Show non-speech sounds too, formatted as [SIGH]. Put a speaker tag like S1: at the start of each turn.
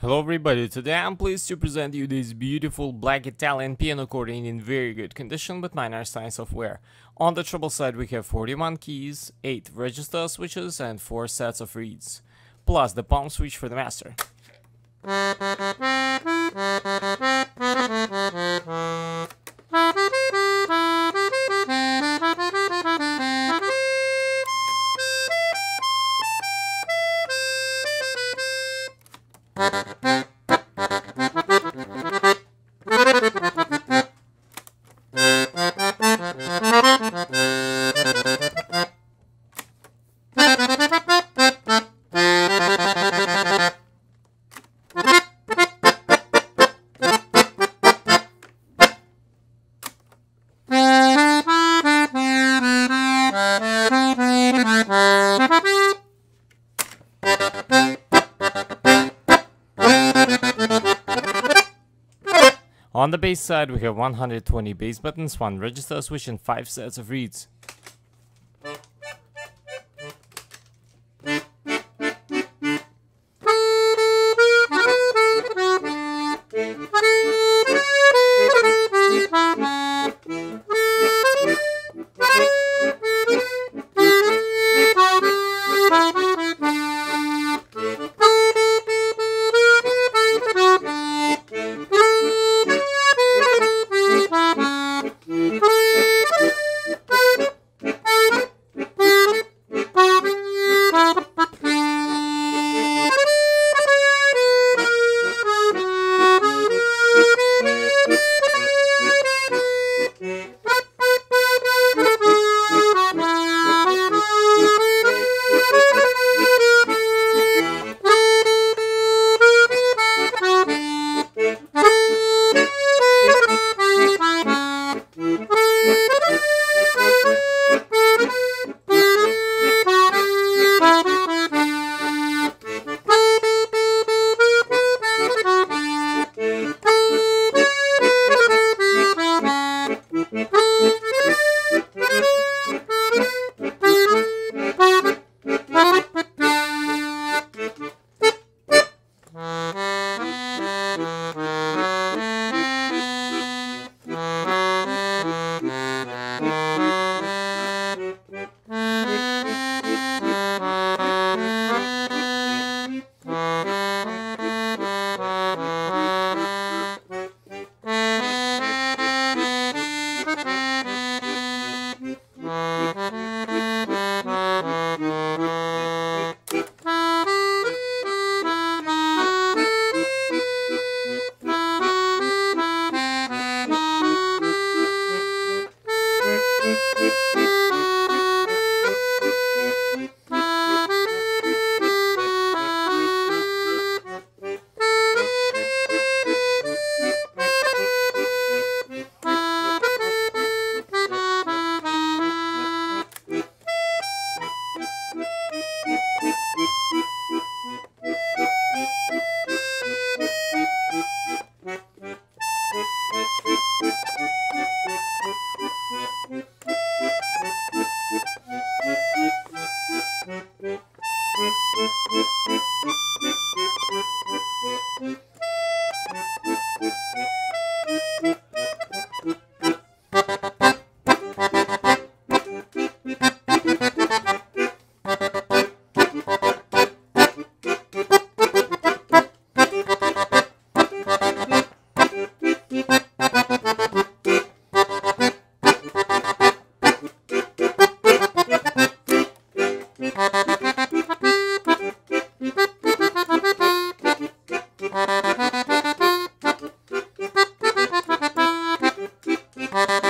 S1: Hello everybody, today I'm pleased to present you this beautiful black Italian piano accordion in very good condition with minor signs of wear. On the treble side we have 41 keys, 8 register switches and 4 sets of reeds, plus the palm switch for the master. [LAUGHS] Ha ha ha! On the bass side we have 120 bass buttons, 1 register switch and 5 sets of reeds.
S2: Música Ha ha ha.